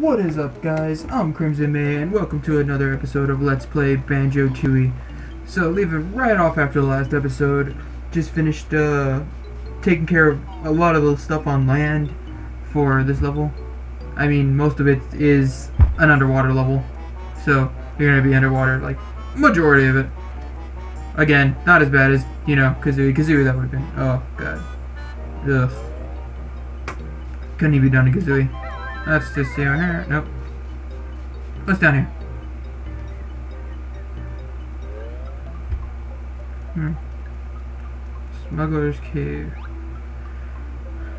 What is up, guys? I'm Crimson May, and welcome to another episode of Let's Play Banjo Tooie. So, leaving right off after the last episode, just finished uh, taking care of a lot of the stuff on land for this level. I mean, most of it is an underwater level, so you're gonna be underwater like majority of it. Again, not as bad as you know Kazooie. Kazooie that would have been. Oh god. Ugh. Couldn't even be done to Kazooie. Let's just see over here. Nope. What's down here? Hmm. Smuggler's Cave.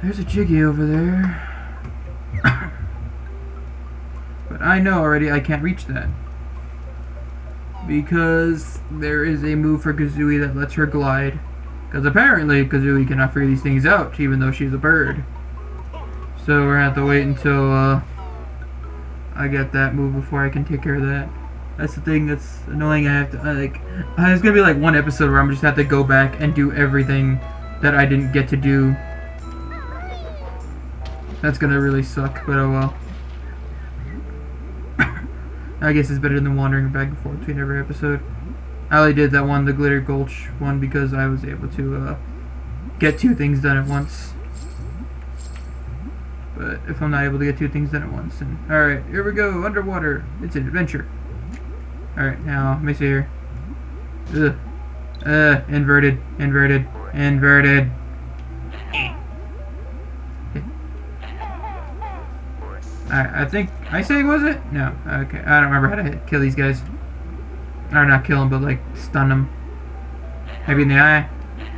There's a Jiggy over there. but I know already I can't reach that. Because there is a move for Kazooie that lets her glide. Because apparently Kazooie cannot figure these things out, even though she's a bird. So we're gonna have to wait until uh, I get that move before I can take care of that. That's the thing that's annoying. I have to uh, like. There's gonna be like one episode where I'm just have to go back and do everything that I didn't get to do. That's gonna really suck, but oh well. I guess it's better than wandering back and forth between every episode. I only did that one, the Glitter Gulch one, because I was able to uh, get two things done at once. But if I'm not able to get two things done at once, and alright, here we go, underwater. It's an adventure. Alright, now, let me see here. Ugh. Uh, inverted, inverted, inverted. I, I think, I say was it? No, okay, I don't remember how to hit, kill these guys. Or not kill them, but like, stun them. Maybe in the eye.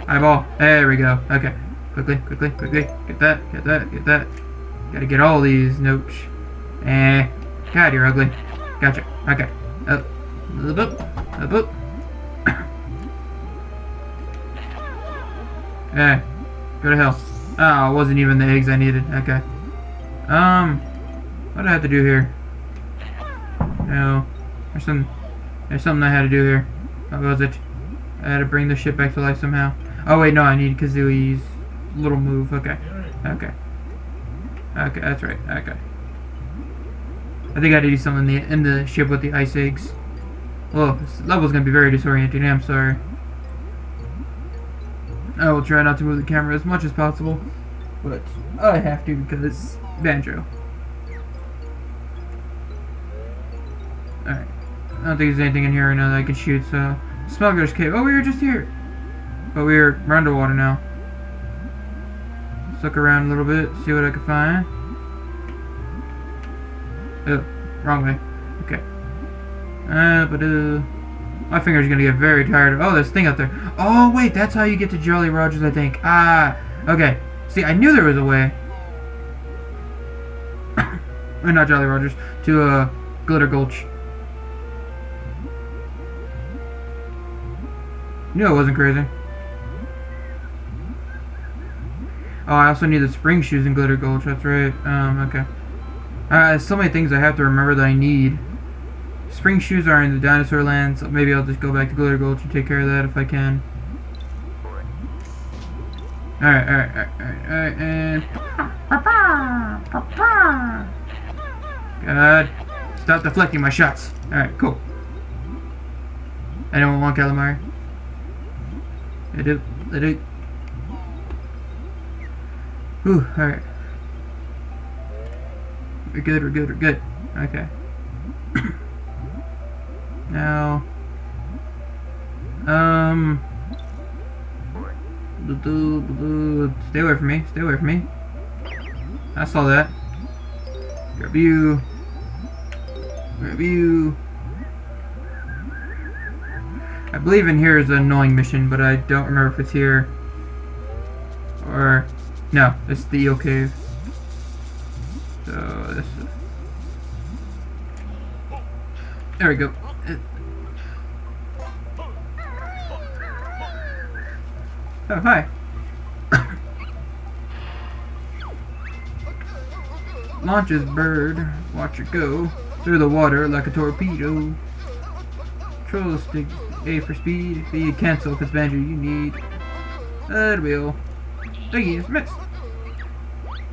Eyeball. There we go. Okay. Quickly, quickly, quickly. Get that, get that, get that. Gotta get all these notes. Eh. God, you're ugly. Gotcha. Okay. Up. Up, up. Up, up. eh. Go to hell. Oh, it wasn't even the eggs I needed. Okay. Um. What do I have to do here? No. There's some. There's something I had to do here. What was it? I had to bring the ship back to life somehow. Oh wait, no, I need Kazooie's little move. Okay. Okay. Okay, that's right. Okay. I think I had to do something in the, in the ship with the ice eggs. Well, this level's gonna be very disorienting. I'm sorry. I will try not to move the camera as much as possible, but I have to because Banjo. Alright. I don't think there's anything in here right now that I can shoot, so... Smuggler's Cave. Oh, we were just here! But we're underwater now. Look around a little bit, see what I can find. Oh, wrong way. Okay. Uh, but uh, my finger's gonna get very tired. Oh, there's a thing out there. Oh, wait, that's how you get to Jolly Rogers, I think. Ah, okay. See, I knew there was a way. or not Jolly Rogers, to uh, Glitter Gulch. Knew it wasn't crazy. Oh, I also need the spring shoes and Glitter Gulch. That's right. Um, okay. Uh, so many things I have to remember that I need. Spring shoes are in the dinosaur land, so maybe I'll just go back to Glitter Gulch and take care of that if I can. Alright, alright, alright, alright, alright, and... God. Stop deflecting my shots. Alright, cool. Anyone want calamari? I do. I do. Ooh, alright. We're good, we're good, we're good. Okay. now... Um... Stay away from me, stay away from me. I saw that. Grab you. Grab you. I believe in here is an annoying mission, but I don't remember if it's here. Or... No, it's the eel cave. So, this is... There we go. Oh, hi. Launches bird. Watch it go. Through the water like a torpedo. Control stick A for speed. B cancel because Banjo you need. That will. Thank you, missed.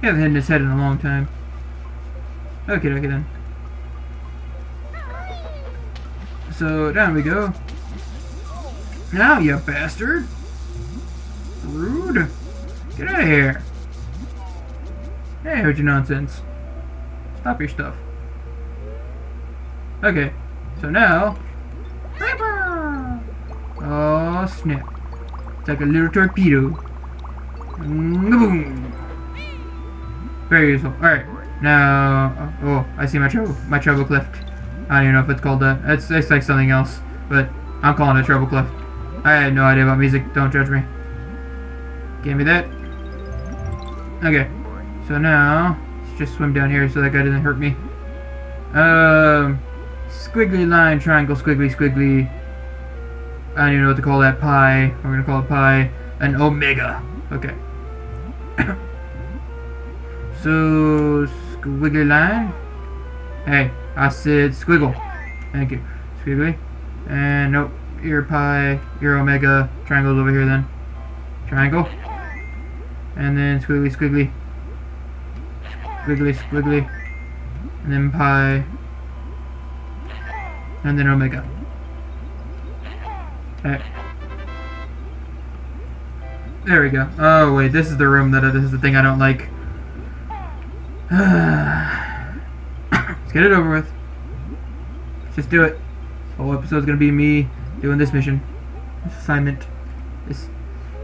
He hasn't hit his head in a long time. Okay, okay then. So down we go. Now, you bastard! Rude! Get out of here! Hey, heard your nonsense. Stop your stuff. Okay, so now... Oh, snap. It's like a little torpedo. Boom! Very useful. Alright, now... Oh, I see my trouble. My treble clef. I don't even know if it's called that. It's, it's like something else, but I'm calling it treble clef. I had no idea about music. Don't judge me. Give me that. Okay. So now, let's just swim down here so that guy doesn't hurt me. Um, squiggly line, triangle, squiggly, squiggly. I don't even know what to call that. Pi. We're gonna call it pi. An omega. Okay. so, squiggly line. Hey, I said squiggle. Thank you. Squiggly. And nope. Ear pi, ear omega. Triangle's over here then. Triangle. And then squiggly, squiggly. Squiggly, squiggly. And then pi. And then omega. Alright. There we go. Oh wait, this is the room that uh, this is the thing I don't like. Let's get it over with. Let's just do it. This whole episode's gonna be me doing this mission. This assignment. It's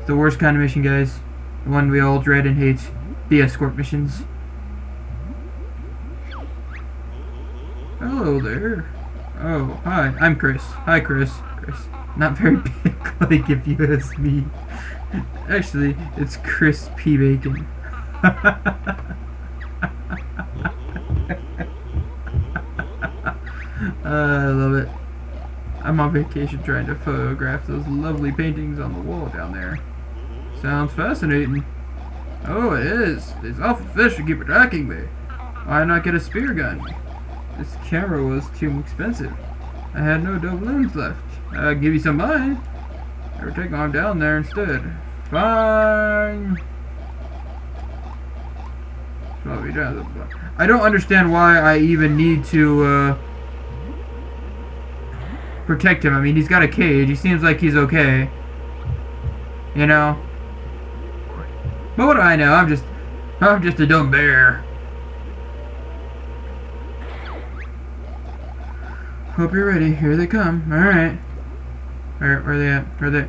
the worst kind of mission, guys. The one we all dread and hate. The escort missions. Hello there. Oh, hi. I'm Chris. Hi, Chris. Chris. Not very big, like if you ask me. Actually, it's Chris P. Bacon. Uh, I love it. I'm on vacation trying to photograph those lovely paintings on the wall down there. Sounds fascinating. Oh, it is. These awful fish to keep attacking me. Why not get a spear gun? This camera was too expensive. I had no doubloons left. I'll give you some money. Or take on down there instead. Fine. I don't understand why I even need to uh, protect him. I mean, he's got a cage. He seems like he's okay. You know? But what do I know? I'm just, I'm just a dumb bear. Hope you're ready. Here they come. Alright. Where, where are they at? Where are they?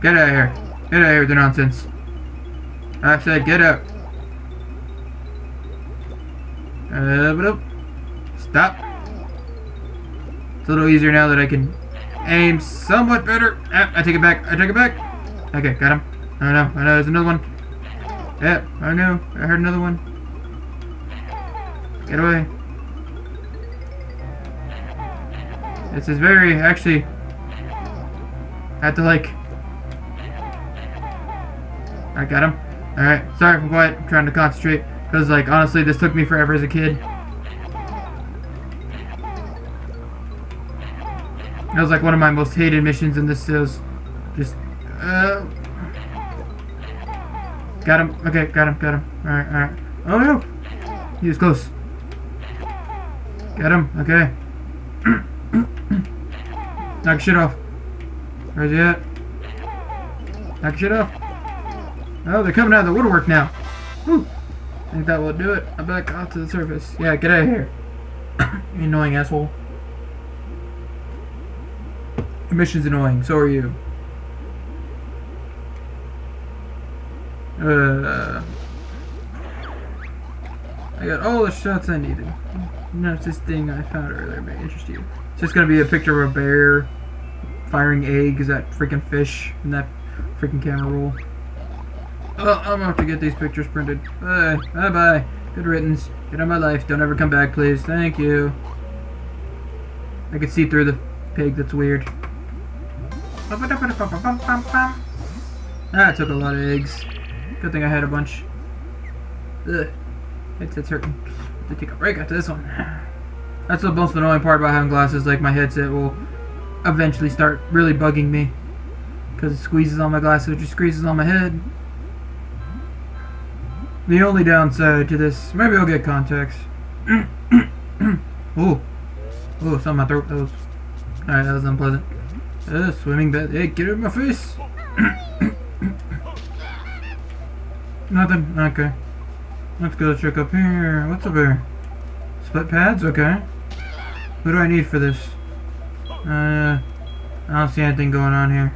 Get out of here. Get out of here with the nonsense. I said get out. Uh, Stop. It's a little easier now that I can aim somewhat better. Ah, I take it back. I take it back. Okay, got him. I know. I know. There's another one. Yeah, I know. I heard another one. Get away. This is very, actually, I have to like, I got him. Alright, sorry I'm quiet, I'm trying to concentrate, because like, honestly, this took me forever as a kid. That was like one of my most hated missions in this is just, uh, got him, okay, got him, got him, alright, alright. Oh no! He was close. Got him, okay. Knock shit off. Where's he at? Knock shit off. Oh, they're coming out of the woodwork now. I think that will do it. I'm back off to the surface. Yeah, get out of here. you annoying asshole. The mission's annoying. So are you. Uh, I got all the shots I needed. Notice this thing I found earlier may interest you. It's just gonna be a picture of a bear firing eggs at freaking fish in that freaking camera roll. Oh, I'm gonna have to get these pictures printed. Bye. Bye bye. Good riddance. Get on my life. Don't ever come back, please. Thank you. I can see through the pig. That's weird. Ah, that took a lot of eggs. Good thing I had a bunch. Ugh. It's, it's hurting. To take a break after this one. That's the most annoying part about having glasses. Like my headset will eventually start really bugging me because it squeezes on my glasses, which squeezes on my head. The only downside to this, maybe I'll get contacts. Ooh. Ooh, something in my throat. That was... Alright, that was unpleasant. Uh, swimming bed. Hey, get out of my face! Nothing. Okay. Let's go check up here. What's up here? Split pads? Okay. What do I need for this? Uh, I don't see anything going on here.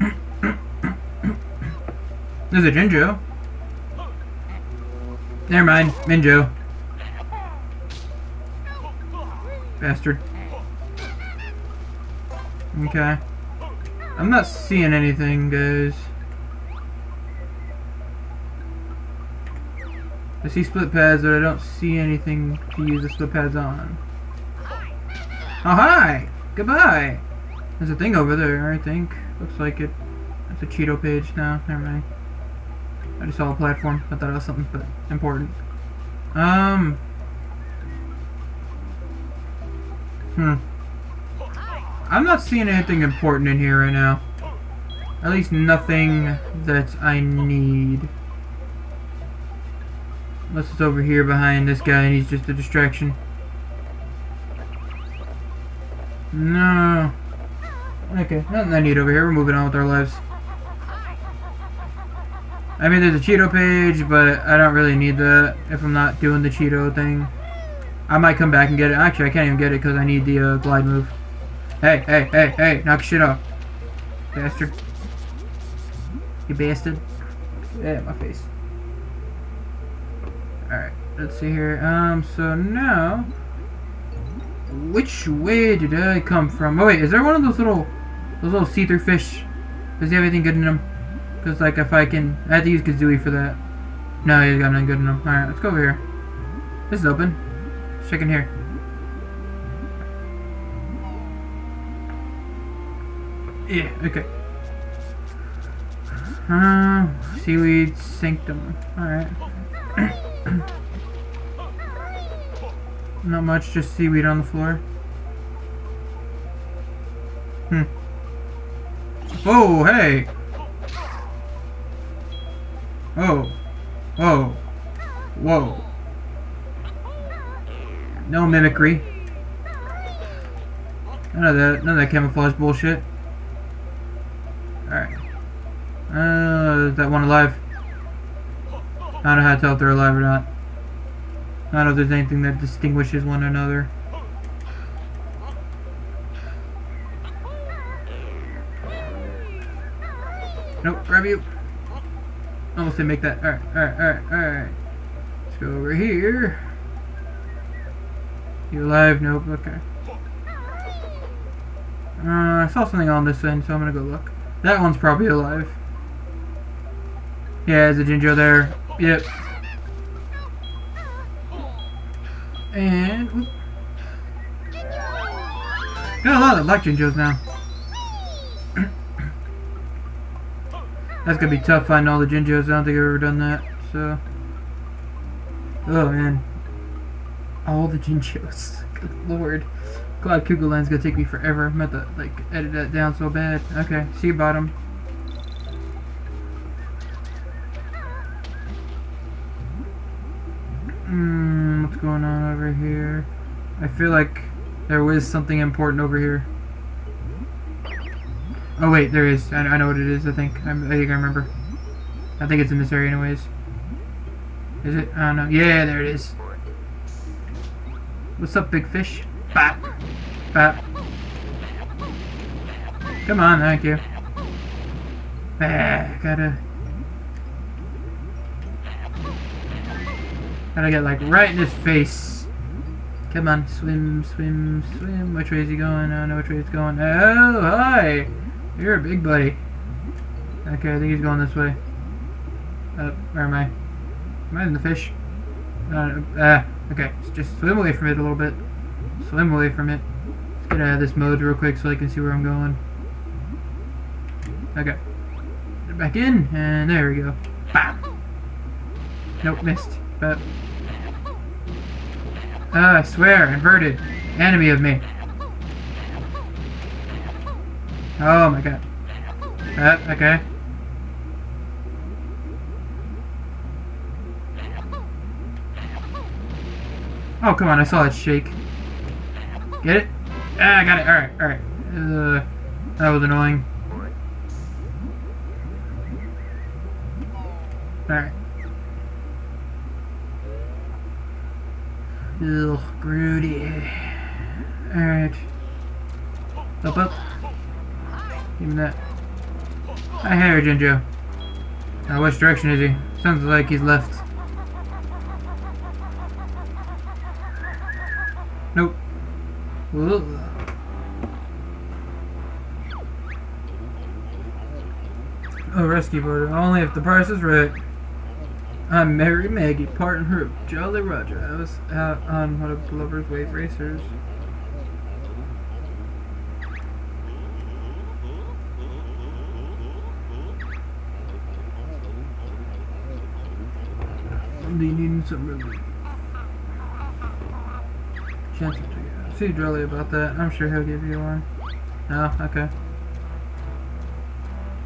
There's a Jinjo. Never mind. Minjo. Bastard. Okay. I'm not seeing anything, guys. I see split pads, but I don't see anything to use the split pads on. Oh, hi! Goodbye! There's a thing over there, I think. Looks like it. It's a Cheato page now. Never mind. I just saw a platform. I thought it was something important. Um. Hmm. I'm not seeing anything important in here right now. At least nothing that I need. Unless it's over here behind this guy and he's just a distraction. No. Okay, nothing I need over here. We're moving on with our lives. I mean, there's a Cheato page, but I don't really need that if I'm not doing the Cheato thing. I might come back and get it. Actually, I can't even get it because I need the uh, glide move. Hey, hey, hey, hey, knock shit off. Bastard. You bastard. Yeah, my face. Alright, let's see here. Um, so now... Which way did I come from? Oh wait, is there one of those little... Those little see-through fish? Does he have anything good in him? Because, like, if I can... I have to use Kazooie for that. No, he's got nothing good in him. Alright, let's go over here. This is open. Let's check in here. Yeah, okay. Uh, seaweed sanctum. Alright. Not much, just seaweed on the floor. Hmm. Oh, hey! Oh. Whoa. Whoa. No mimicry. None of that, none of that camouflage bullshit. Alright. Uh, is that one alive? I don't know how to tell if they're alive or not. I don't know if there's anything that distinguishes one another. Nope, grab you. Almost didn't make that. Alright, alright, alright, alright. Let's go over here. You alive? Nope, okay. Uh, I saw something on this end, so I'm gonna go look. That one's probably alive. Yeah, there's a Jinjo there. Yep. And... Whoop. Got a lot of black Jinjos now. That's gonna be tough finding all the Jinjos. I don't think I've ever done that, so... Oh, man. All the Jinjos. Good lord. Cloud Cuckoo Land's gonna take me forever. I'm about to, like, edit that down so bad. Okay, see you bottom. Hmm, what's going on over here? I feel like there was something important over here. Oh wait, there is. I, I know what it is, I think. I, I think I remember. I think it's in this area anyways. Is it? I don't know. Yeah, there it is. What's up, big fish? Bap. Bap. Come on, thank you. Ah, gotta... Gotta get like right in his face. Come on, swim, swim, swim. Which way is he going? I don't know which way he's going. Oh, hi! You're a big buddy. Okay, I think he's going this way. Uh, where am I? Am I in the fish? Uh, uh, okay, just swim away from it a little bit. Swim away from it. Let's get out of this mode real quick so I can see where I'm going. Okay. Get back in, and there we go. Bam! Nope, missed. But... Ah, I swear, inverted. Enemy of me. Oh my god. That, okay. Oh, come on, I saw it shake. Get it? Ah, I got it. Alright, alright. Uh, that was annoying. Alright. Ugh, Groody. Alright. Up, up. Me that. Hi, here, Jinjo. Uh, which direction is he? Sounds like he's left. Nope. Oh, rescue boat. Only if the price is right. I'm Merry Maggie, Parton Hoop, Jolly Roger. I was out on one of Glover's Wave Racers. They need some relief. Chance to see Jolly about that. I'm sure he'll give you one. No, okay.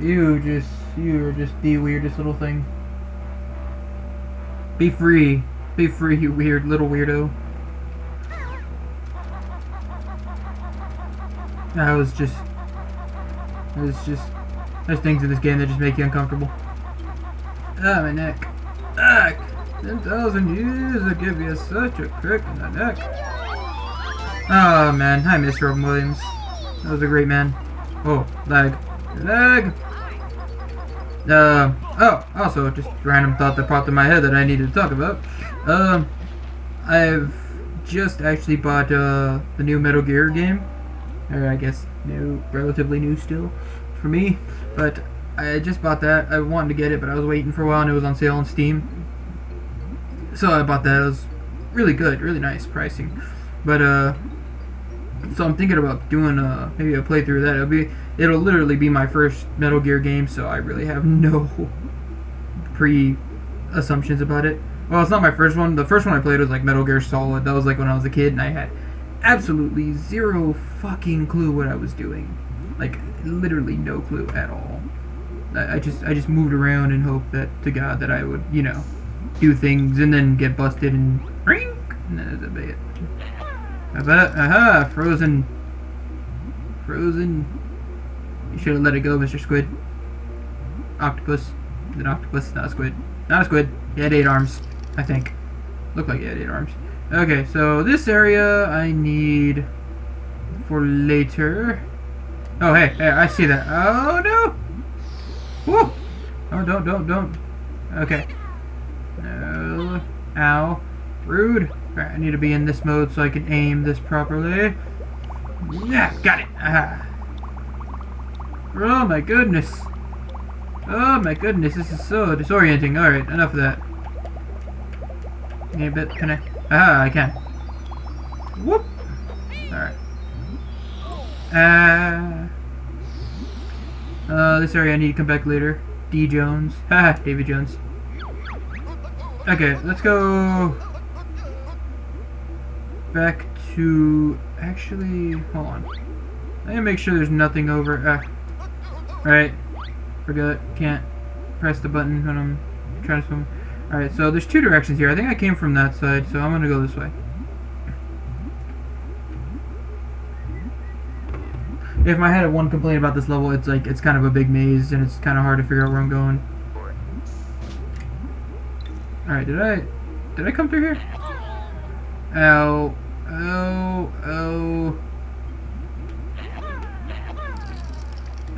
You just, you are just the weirdest little thing. Be free. Be free, you weird little weirdo. That was just... It was just... There's things in this game that just make you uncomfortable. Ah, my neck. Ah! 10,000 years to give you such a crick in the neck. Oh, man. I miss Robin Williams. That was a great man. Oh, lag. Lag! Uh, oh, also, just random thought that popped in my head that I needed to talk about. Um, I've just actually bought, uh, the new Metal Gear game. Or I guess new, relatively new still, for me. But I just bought that. I wanted to get it, but I was waiting for a while and it was on sale on Steam. So I bought that. It was really good, really nice pricing. But, uh, so I'm thinking about doing uh maybe a playthrough of that. It'll be it'll literally be my first Metal Gear game, so I really have no pre assumptions about it. Well, it's not my first one. The first one I played was like Metal Gear Solid. That was like when I was a kid, and I had absolutely zero fucking clue what I was doing. Like literally no clue at all. I, I just I just moved around and hoped that to God that I would you know do things and then get busted and ring. And that's about it. About, aha, frozen. Frozen. You should have let it go, Mr. Squid. Octopus. Is it octopus? Not a squid. Not a squid. He had eight arms, I think. Looked like he had eight arms. Okay, so this area I need for later. Oh, hey, hey, I see that. Oh, no! Whoa! Oh, don't, don't, don't. Okay. Ow. Rude. Right, I need to be in this mode so I can aim this properly. Yeah, got it. Aha. Oh my goodness. Oh my goodness, this is so disorienting. Alright, enough of that. Need bit, can I? Aha, I can. Whoop! Alright. Uh, uh, this area I need to come back later. D. Jones. Haha, David Jones. Okay, let's go back to... Actually, hold on. I need to make sure there's nothing over... Ah. Alright. Forgot. Can't press the button when I'm trying to swim. Alright, so there's two directions here. I think I came from that side, so I'm gonna go this way. If I had one complaint about this level, it's like, it's kind of a big maze, and it's kind of hard to figure out where I'm going. Alright, did I... Did I come through here? Ow. Oh, oh.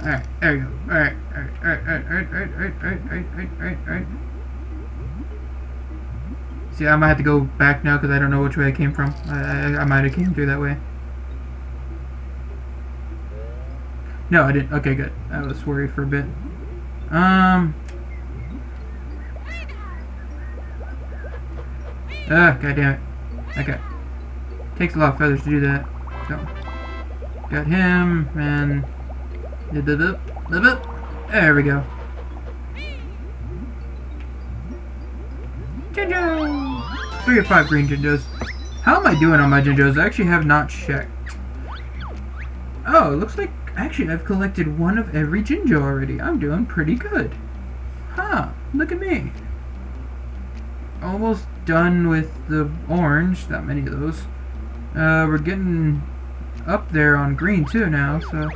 Alright, there we go. Alright, alright, alright, alright, alright, alright, alright, alright, alright, alright, alright. See, I might have to go back now because I don't know which way I came from. I, I, I might have came through that way. No, I didn't. Okay, good. I was worried for a bit. Um. Ah, god damn it. Okay. Takes a lot of feathers to do that. So, got him, and... There we go. Jinjo! Three or five green Jinjos. How am I doing on my Jinjos? I actually have not checked. Oh, it looks like actually I've collected one of every Jinjo already. I'm doing pretty good. Huh, look at me. almost done with the orange. Not many of those. Uh, we're getting up there on green too now, so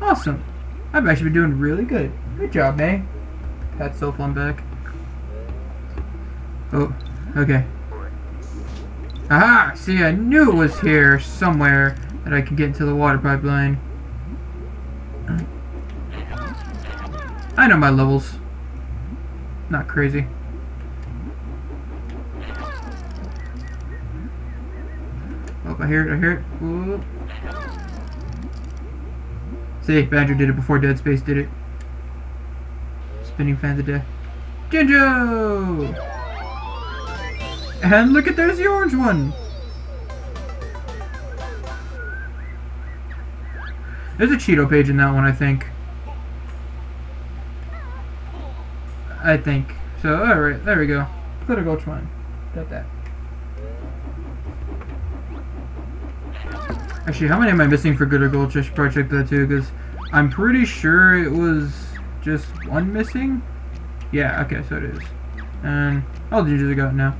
awesome. I've actually been doing really good. Good job, May. Pat self on back. Oh, okay. Aha! See, I knew it was here somewhere that I could get into the water pipeline. I know my levels. Not crazy. I hear it, I hear it. Whoa. See, Badger did it before Dead Space did it. Spinning fans of death. Jinjo! And look at there's the orange one! There's a Cheato page in that one, I think. I think. So, alright, there we go. Gulch one. Got that. Actually, how many am I missing for Glitter Gulch? I should probably check that too, because I'm pretty sure it was just one missing. Yeah, okay, so it is. And all the ninjas are going now.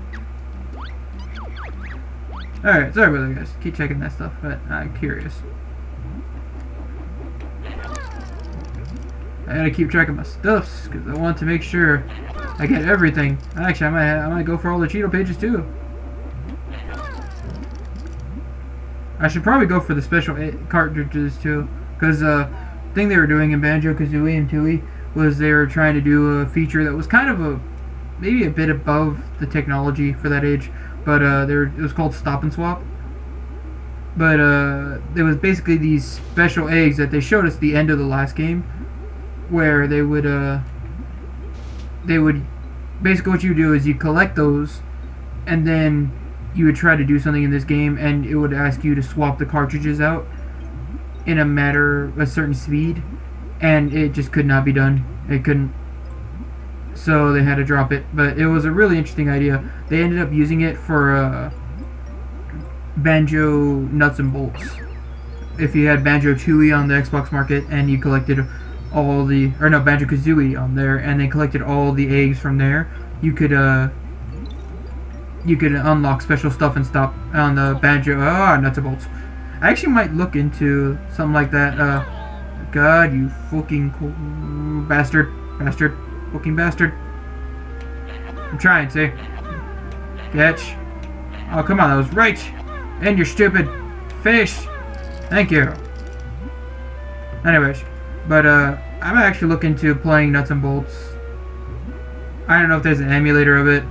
Alright, sorry about that, guys. Keep checking that stuff, but I'm curious. I gotta keep track of my stuffs, because I want to make sure I get everything. Actually, I might, I might go for all the Cheato pages, too. I should probably go for the special cartridges too, because uh, thing they were doing in Banjo Kazooie and Tooie was they were trying to do a feature that was kind of a maybe a bit above the technology for that age, but uh, there it was called Stop and Swap. But uh, it was basically these special eggs that they showed us the end of the last game, where they would uh, they would basically what you do is you collect those, and then you would try to do something in this game and it would ask you to swap the cartridges out in a matter a certain speed and it just could not be done. It couldn't. So they had to drop it. But it was a really interesting idea. They ended up using it for uh, banjo nuts and bolts. If you had banjo tooie on the xbox market and you collected all the or no banjo kazooie on there and they collected all the eggs from there you could uh you could unlock special stuff and stuff on the banjo. Ah, nuts and bolts. I actually might look into something like that. Uh, God, you fucking bastard, bastard, fucking bastard. I'm trying to. Catch. Oh, come on, that was right. And your stupid fish. Thank you. Anyways, but uh, I'm actually looking to playing nuts and bolts. I don't know if there's an emulator of it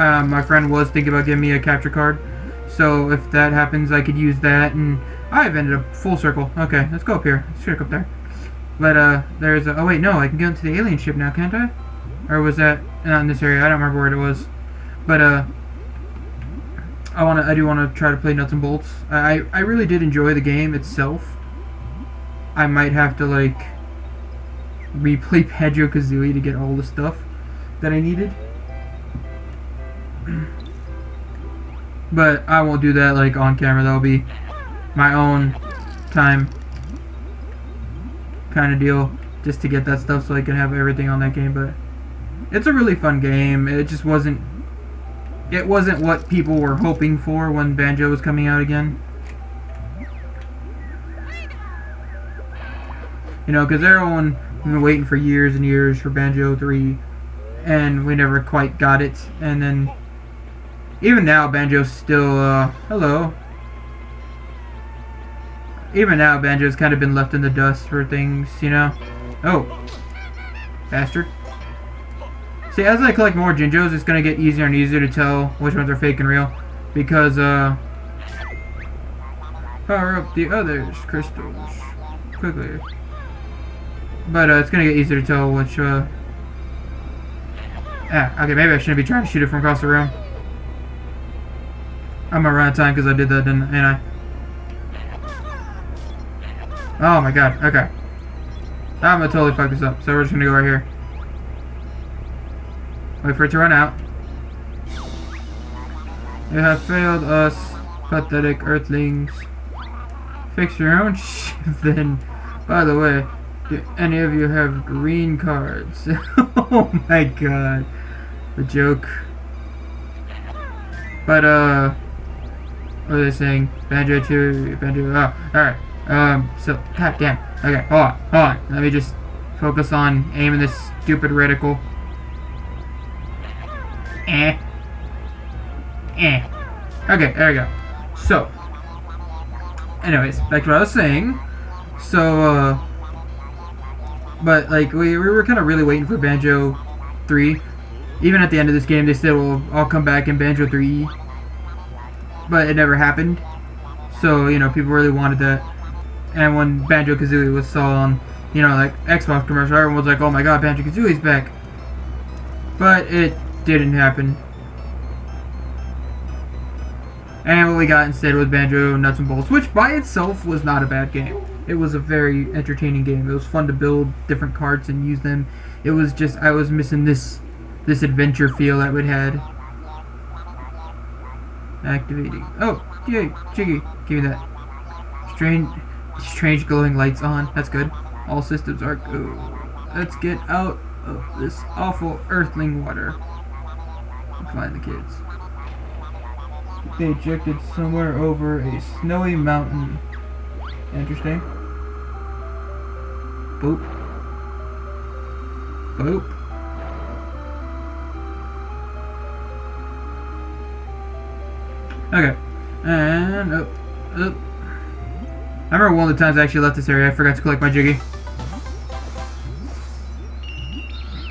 uh, my friend was thinking about giving me a capture card. So if that happens, I could use that, and I've ended up full circle. Okay, let's go up here. Let's check up there. But uh, there's a, oh wait, no, I can get into the alien ship now, can't I? Or was that not in this area? I don't remember where it was. But uh, I wanna, I do wanna try to play nuts and bolts. I, I really did enjoy the game itself. I might have to like replay Banjo Kazooie to get all the stuff that I needed. But I won't do that like on camera. That'll be my own time kind of deal just to get that stuff so I can have everything on that game. But it's a really fun game. It just wasn't it wasn't what people were hoping for when Banjo was coming out again. You know, because everyone been waiting for years and years for Banjo 3, and we never quite got it. And then even now, Banjo's still, uh, hello. Even now, Banjo's kind of been left in the dust for things, you know? Oh. Bastard. See, as I collect more Jinjos, it's to get easier and easier to tell which ones are fake and real. Because, uh... Power up the others, crystals. Quickly. But, uh, it's to get easier to tell which, uh... Ah, okay, maybe I shouldn't be trying to shoot it from across the room. I'm gonna run out of time because I did that, didn't I? Oh my god, okay. I'm gonna totally fuck this up, so we're just gonna go right here. Wait for it to run out. You have failed us, pathetic earthlings. Fix your own shit then. By the way, do any of you have green cards? oh my god. The joke. But uh, what was I saying? Banjo two, banjo. Oh, all right. Um, so god damn. Okay, hold on, hold on. Let me just focus on aiming this stupid reticle. Eh. Eh. Okay, there we go. So, anyways, back to what I was saying. So, uh, but like we, we were kind of really waiting for Banjo 3. Even at the end of this game, they still will all come back in Banjo 3. But it never happened. So, you know, people really wanted that. And when Banjo Kazooie was saw on, you know, like Xbox commercial, everyone was like, oh my god, Banjo Kazooie's back. But it didn't happen. And what we got instead was Banjo Nuts and Bolts, which by itself was not a bad game. It was a very entertaining game. It was fun to build different carts and use them. It was just I was missing this this adventure feel that it had. Activating. Oh, yay, Jiggy, give me that. Strange, strange glowing lights on. That's good. All systems are go. Let's get out of this awful earthling water. Find the kids. They ejected somewhere over a snowy mountain. Interesting. Boop. Boop. Okay. And up, up. I remember one of the times I actually left this area, I forgot to collect my Jiggy.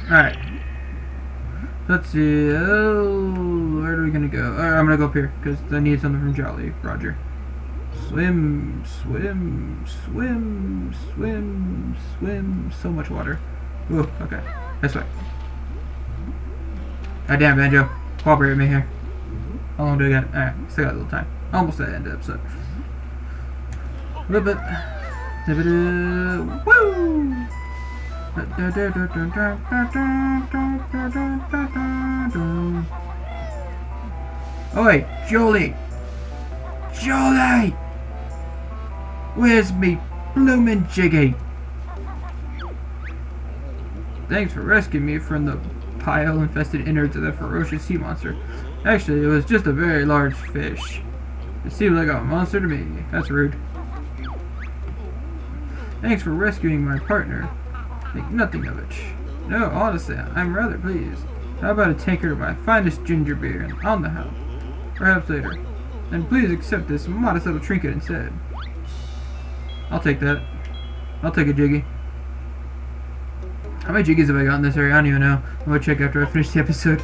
Alright. Let's see. Oh, where are we gonna go? I'm gonna go up here because I need something from Jolly Roger. Swim, swim, swim, swim, swim. So much water. Ooh, okay. This way. God damn, Banjo. Cooperate with me here. How long do we got? Alright, still got a little time. Almost at the end of the episode. A little bit. Woo! Oh wait, Jolie! Jolie! Where's me bloomin' Jiggy? Thanks for rescuing me from the pile-infested innards of the ferocious sea monster. Actually, it was just a very large fish. It seemed like a monster to me. That's rude. Thanks for rescuing my partner. Think nothing of it. No, honestly, I'm rather pleased. How about a tankard of my finest ginger beer on the house? Perhaps later. And please accept this modest little trinket instead. I'll take that. I'll take a jiggy. How many jiggies have I got in this area? I don't even know. I'm gonna check after I finish the episode.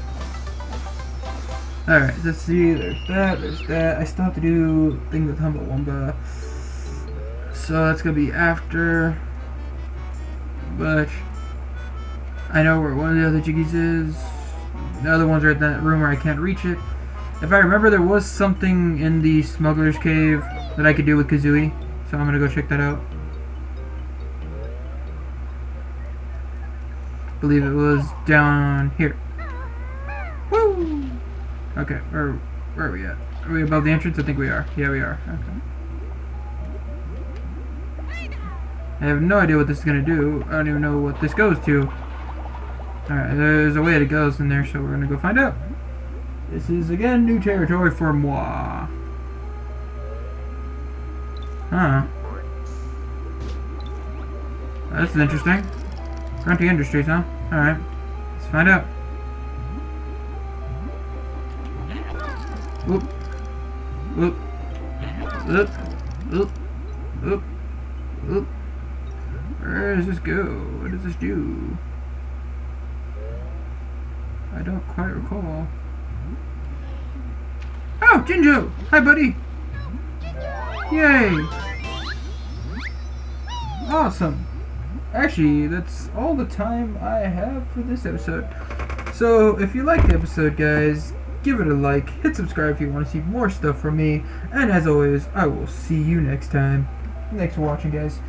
Alright, let's see. There's that, there's that. I still have to do thing with Humba Wumba. So that's gonna be after. But I know where one of the other jiggies is. The other ones are in that room where I can't reach it. If I remember, there was something in the Smuggler's Cave that I could do with Kazooie. So I'm gonna go check that out. believe it was down here. Okay, where, where are we at? Are we above the entrance? I think we are. Yeah, we are. Okay. I have no idea what this is going to do. I don't even know what this goes to. Alright, there's a way it goes in there, so we're going to go find out. This is, again, new territory for moi. Huh. That's interesting. Grunty Industries, huh? Alright. Let's find out. Whoop. Whoop. Whoop. Whoop. Whoop. Whoop. Where does this go? What does this do? I don't quite recall. Oh, Jinjo! Hi, buddy! Yay! Awesome! Actually, that's all the time I have for this episode. So, if you liked the episode, guys, give it a like, hit subscribe if you want to see more stuff from me, and as always, I will see you next time. Thanks for watching, guys.